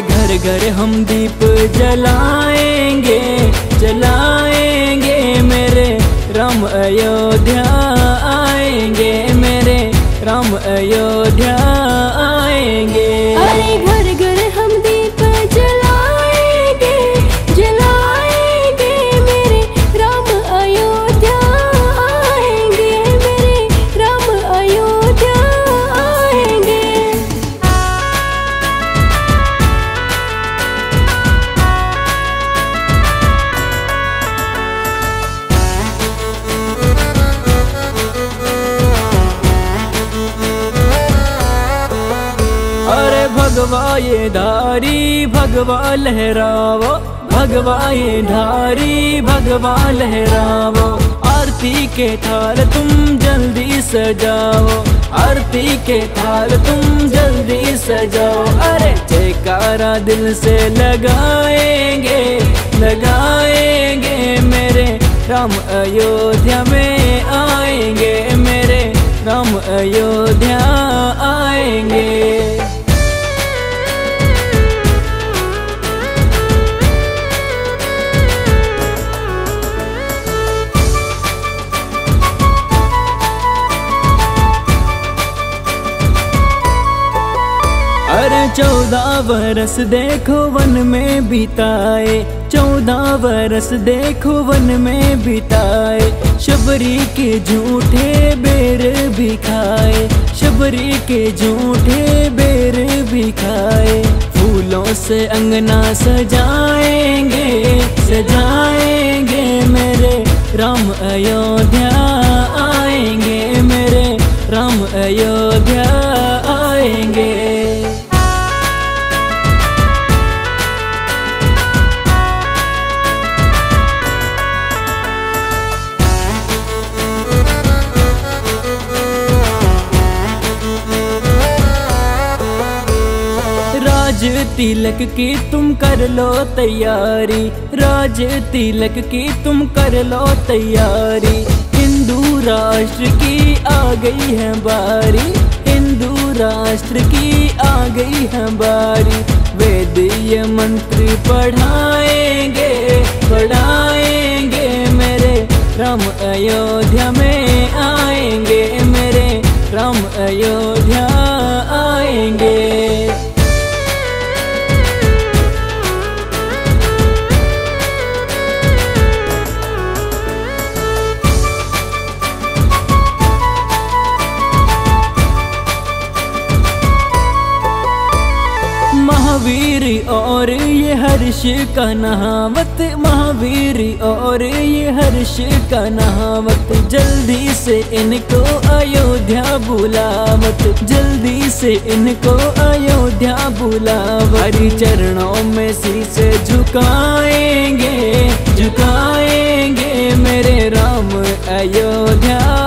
घर घर हम दीप जलाएँगे जलाएँगे मेरे राम अयोध्या आएँगे मेरे राम अयोध्या भगवा धारी भगवा लहरावो भगवा ये धारी भगवा लहरावो। आरती के थाल तुम जल्दी सजाओ, आरती के थाल तुम जल्दी सजाओ। अरे जयकारा दिल से लगाएँगे लगाएँगे मेरे राम अयोध्या में आएँगे मेरे राम अयोध्या चौदह बरस देखो वन में बिताए। चौदह बरस देखो वन में बिताए। शबरी के झूठे बेर भी खाए। शबरी के झूठे बेर भी खाए। फूलों से अंगना सजाएँगे सजाएँगे मेरे राम अयोध्या। राज तिलक की तुम कर लो तैयारी। राज तिलक की तुम कर लो तैयारी। हिंदू राष्ट्र की आ गई है बारी। हिंदू राष्ट्र की आ गई है बारी। वेदीय मंत्र पढ़ाएँगे पढ़ाएँगे मेरे। राम अयोध्या में आएँगे मेरे। राम अयोध्या आएँगे। महावीर और ये हर्ष का नहावत महावीर और ये हर्ष का नहावत जल्दी से इनको अयोध्या बुलावत जल्दी से इनको अयोध्या बुलावत हरि चरणों में शीश झुकाएँगे झुकाएँगे मेरे राम अयोध्या।